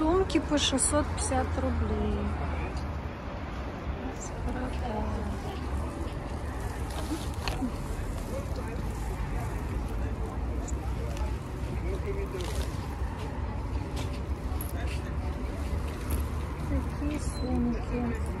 сумки по 650 рублей. Сумки.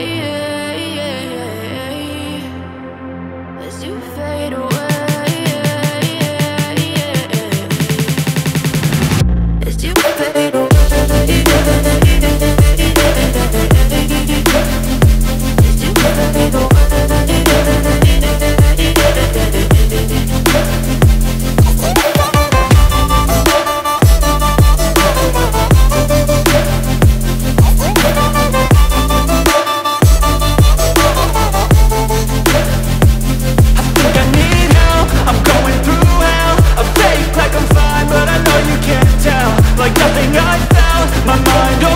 As know you can't tell. Like nothing I found My mind